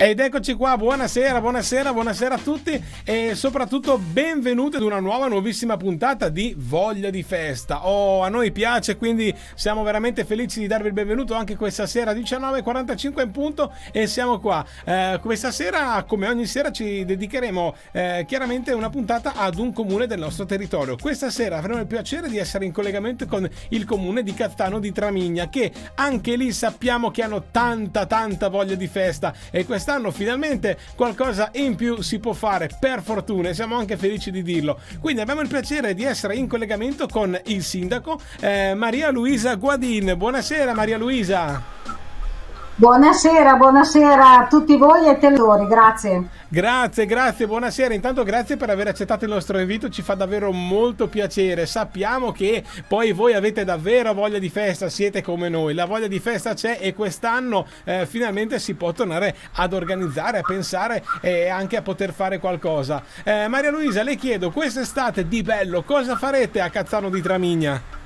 Ed eccoci qua, buonasera, buonasera, buonasera a tutti e soprattutto benvenuti ad una nuova, nuovissima puntata di Voglia di Festa. Oh, a noi piace, quindi siamo veramente felici di darvi il benvenuto anche questa sera 19.45 in punto e siamo qua. Eh, questa sera, come ogni sera, ci dedicheremo eh, chiaramente una puntata ad un comune del nostro territorio. Questa sera avremo il piacere di essere in collegamento con il comune di Cattano di Tramigna, che anche lì sappiamo che hanno tanta, tanta voglia di festa e questa quest'anno finalmente qualcosa in più si può fare, per fortuna, e siamo anche felici di dirlo. Quindi abbiamo il piacere di essere in collegamento con il sindaco eh, Maria Luisa Guadin. Buonasera Maria Luisa. Buonasera, buonasera a tutti voi e telori, grazie. Grazie, grazie, buonasera. Intanto grazie per aver accettato il nostro invito, ci fa davvero molto piacere. Sappiamo che poi voi avete davvero voglia di festa, siete come noi. La voglia di festa c'è e quest'anno eh, finalmente si può tornare ad organizzare, a pensare e anche a poter fare qualcosa. Eh, Maria Luisa, le chiedo, quest'estate di bello cosa farete a Cazzano di Tramigna?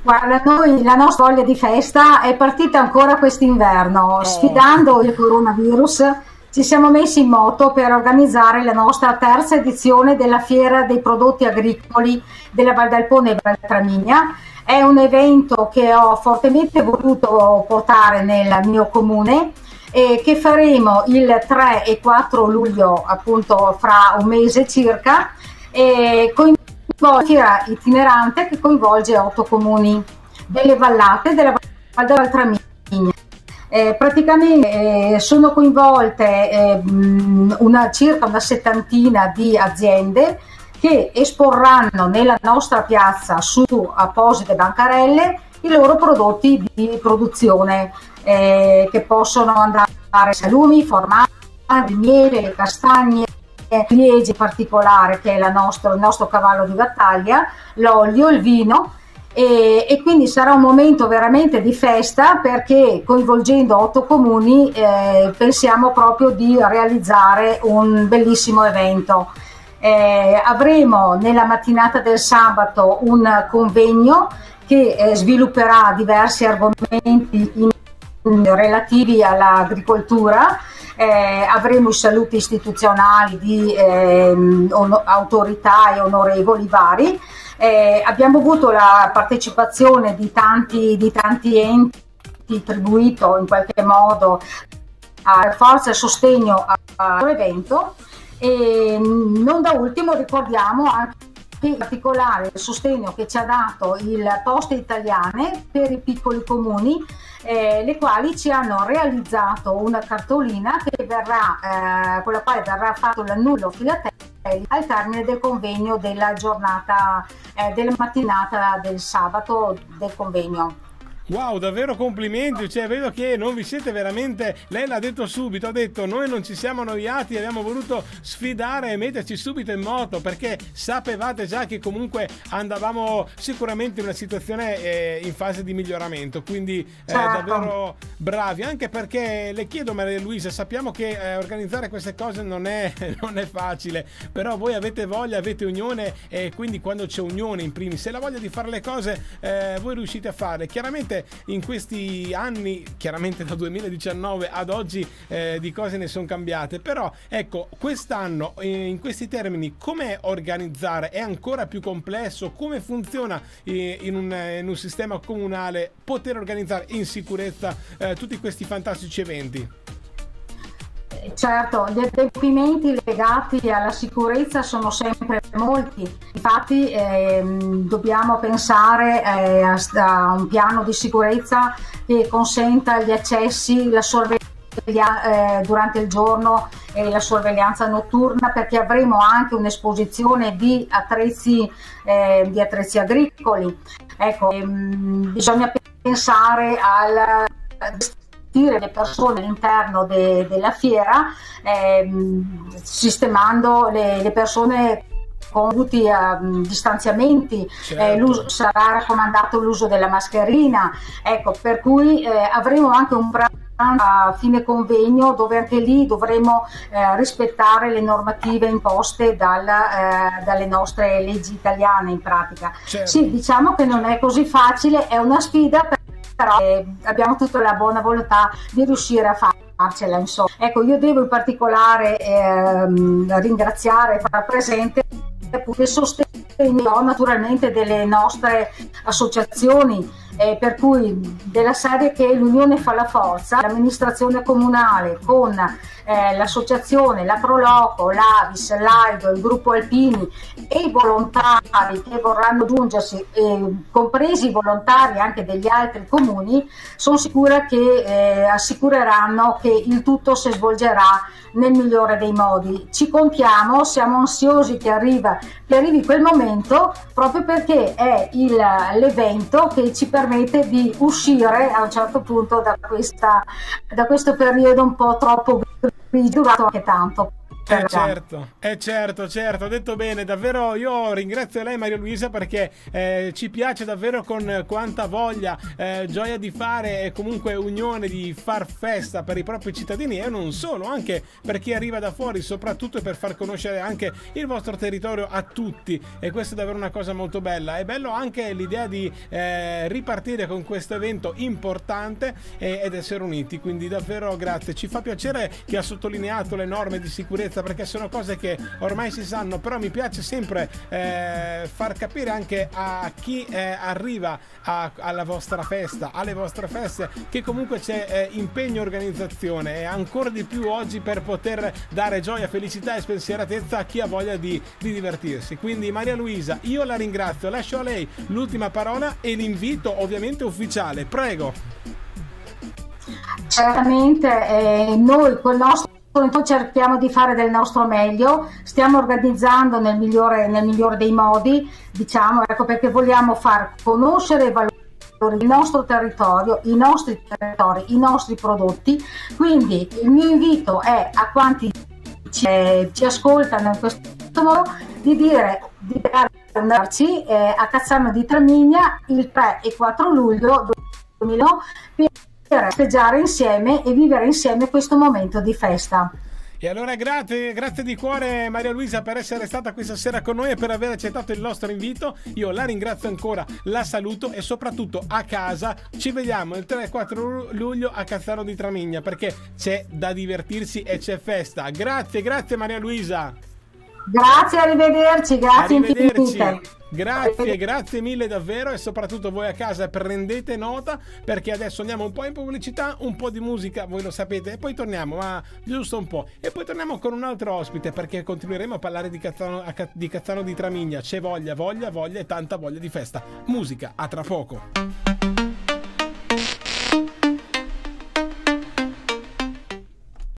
Guarda, noi la nostra voglia di festa è partita ancora quest'inverno, oh. sfidando il coronavirus. Ci siamo messi in moto per organizzare la nostra terza edizione della Fiera dei prodotti agricoli della Val d'Alpone e Val Tramigna. È un evento che ho fortemente voluto portare nel mio comune e che faremo il 3 e 4 luglio, appunto fra un mese circa, e con fiera itinerante che coinvolge otto comuni delle vallate della Val d'Altramigna. Eh, praticamente eh, sono coinvolte eh, una, circa una settantina di aziende che esporranno nella nostra piazza su apposite bancarelle i loro prodotti di produzione eh, che possono andare a salumi, formaggi, miele, castagne, liegi particolare che è nostro, il nostro cavallo di battaglia, l'olio, il vino e, e, quindi sarà un momento veramente di festa perché coinvolgendo otto comuni eh, pensiamo proprio di realizzare un bellissimo evento. Eh, avremo nella mattinata del sabato un convegno che eh, svilupperà diversi argomenti in, in, relativi all'agricoltura eh, avremo i saluti istituzionali di eh, on- autorità e onorevoli vari. Eh, abbiamo avuto la partecipazione di tanti, di tanti enti attribuito in qualche modo a forza e sostegno all'evento e non da ultimo ricordiamo anche in particolare il sostegno che ci ha dato il Poste Italiane per i piccoli comuni eh, le quali ci hanno realizzato una cartolina verrà, eh, con la quale verrà fatto l'annullo filatello al termine del convegno della giornata, eh, della mattinata del sabato del convegno. Wow, davvero complimenti, cioè vedo che non vi siete veramente, lei l'ha detto subito, ha detto noi non ci siamo annoiati, abbiamo voluto sfidare e metterci subito in moto perché sapevate già che comunque andavamo sicuramente in una situazione eh, in fase di miglioramento, quindi eh, certo. davvero bravi, anche perché le chiedo Maria Luisa, sappiamo che eh, organizzare queste cose non è, non è, facile, però voi avete voglia, avete unione e quindi quando c'è unione in primis, se la voglia di fare le cose eh, voi riuscite a farle, chiaramente in questi anni, chiaramente da 2019 ad oggi, eh, di cose ne sono cambiate. Però ecco, quest'anno eh, in questi termini, come organizzare? È ancora più complesso? Come funziona eh, in, un, in, un, sistema comunale poter organizzare in sicurezza eh, tutti questi fantastici eventi? Certo, gli adempimenti legati alla sicurezza sono sempre molti, infatti ehm, dobbiamo pensare eh, a, a, un piano di sicurezza che consenta gli accessi, la sorveglianza eh, durante il giorno e la sorveglianza notturna perché avremo anche un'esposizione di attrezzi, eh, di attrezzi agricoli. Ecco, ehm, bisogna pensare al gestire le persone all'interno de, della fiera, ehm, sistemando le, le persone con tutti uh, distanziamenti, eh, certo. eh, sarà raccomandato l'uso della mascherina, ecco, per cui eh, avremo anche un a fine convegno dove anche lì dovremo eh, rispettare le normative imposte dal, eh, dalle nostre leggi italiane in pratica. Certo. Sì, diciamo che non è così facile, è una sfida però eh, abbiamo tutta la buona volontà di riuscire a farcela, insomma. Ecco, io devo in particolare ehm, ringraziare e far presente il sostegno naturalmente delle nostre associazioni eh, per cui della serie che l'Unione fa la forza, l'amministrazione comunale con eh, l'associazione, la Proloco, l'Avis, l'Aido, il gruppo Alpini e i volontari che vorranno giungersi, eh, compresi i volontari anche degli altri comuni, sono sicura che eh, assicureranno che il tutto si svolgerà nel migliore dei modi. Ci contiamo, siamo ansiosi che, arriva, che arrivi quel momento proprio perché è il, l'evento che ci permette di uscire a un certo punto da, questa, da questo periodo un po' troppo durato anche tanto. Eh certo, eh certo, certo, ha detto bene, davvero io ringrazio lei Maria Luisa perché eh, ci piace davvero con quanta voglia, eh, gioia di fare e comunque unione di far festa per i propri cittadini e non solo, anche per chi arriva da fuori, soprattutto per far conoscere anche il vostro territorio a tutti e questa è davvero una cosa molto bella. È bello anche l'idea di eh, ripartire con questo evento importante ed essere uniti, quindi davvero grazie. Ci fa piacere che ha sottolineato le norme di sicurezza sicurezza perché sono cose che ormai si sanno, però mi piace sempre eh, far capire anche a chi eh, arriva a, alla vostra festa, alle vostre feste, che comunque c'è eh, impegno e organizzazione e ancora di più oggi per poter dare gioia, felicità e spensieratezza a chi ha voglia di, di divertirsi. Quindi Maria Luisa, io la ringrazio, lascio a lei l'ultima parola e l'invito ovviamente ufficiale. Prego. Certamente eh, noi col nostro noi cerchiamo di fare del nostro meglio, stiamo organizzando nel migliore, nel migliore dei modi, diciamo, ecco perché vogliamo far conoscere e valorizzare il nostro territorio, i nostri territori, i nostri prodotti. Quindi il mio invito è a quanti ci, eh, ci ascoltano in questo modo di dire di andarci eh, a Cazzano di Tramigna il 3 e 4 luglio 2000 per festeggiare insieme e vivere insieme questo momento di festa. E allora grazie, grazie di cuore Maria Luisa per essere stata questa sera con noi e per aver accettato il nostro invito. Io la ringrazio ancora, la saluto e soprattutto a casa ci vediamo il 3 e 4 luglio a Cazzaro di Tramigna perché c'è da divertirsi e c'è festa. Grazie, grazie Maria Luisa. Grazie, arrivederci, grazie arrivederci. infinite. Grazie, grazie mille davvero e soprattutto voi a casa prendete nota perché adesso andiamo un po' in pubblicità, un po' di musica, voi lo sapete, e poi torniamo, ma giusto un po'. E poi torniamo con un altro ospite perché continueremo a parlare di Cazzano di, Cazzano di Tramigna. C'è voglia, voglia, voglia e tanta voglia di festa. Musica, a tra poco.